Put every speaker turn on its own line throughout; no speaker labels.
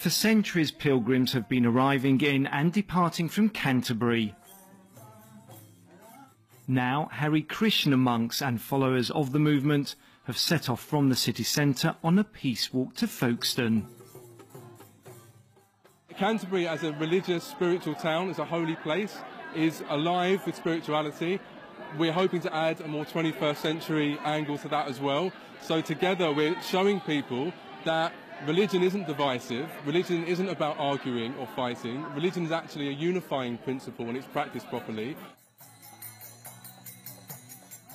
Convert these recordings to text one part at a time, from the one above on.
For centuries, pilgrims have been arriving in and departing from Canterbury. Now, Hare Krishna monks and followers of the movement have set off from the city centre on a peace walk to Folkestone.
Canterbury, as a religious, spiritual town, as a holy place, is alive with spirituality. We're hoping to add a more 21st century angle to that as well. So together we're showing people that religion isn't divisive, religion isn't about arguing or fighting, religion is actually a unifying principle when it's practiced properly.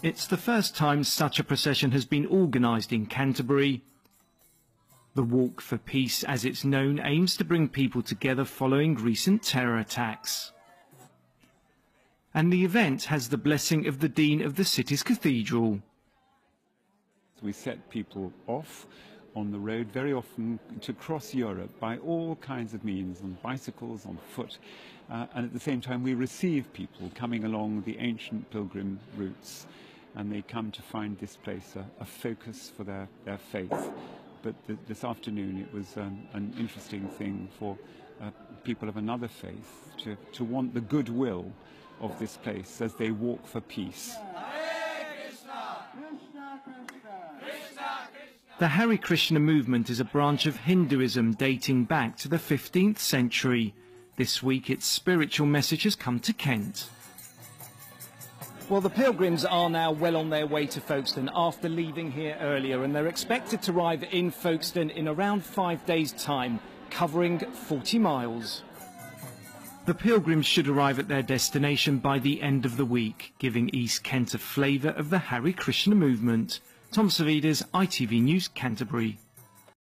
It's the first time such a procession has been organised in Canterbury. The Walk for Peace, as it's known, aims to bring people together following recent terror attacks. And the event has the blessing of the Dean of the city's cathedral.
We set people off on the road very often to cross Europe by all kinds of means, on bicycles, on foot, uh, and at the same time we receive people coming along the ancient pilgrim routes and they come to find this place a, a focus for their, their faith. But th this afternoon it was um, an interesting thing for uh, people of another faith to, to want the goodwill of this place as they walk for peace.
The Hare Krishna movement is a branch of Hinduism dating back to the 15th century. This week its spiritual message has come to Kent. Well, the pilgrims are now well on their way to Folkestone after leaving here earlier, and they're expected to arrive in Folkestone in around five days' time, covering 40 miles. The pilgrims should arrive at their destination by the end of the week, giving East Kent a flavour of the Hare Krishna movement. Tom Savides, ITV News, Canterbury.